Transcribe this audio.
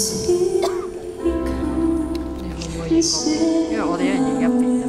you come and say. Ja, och det är ingen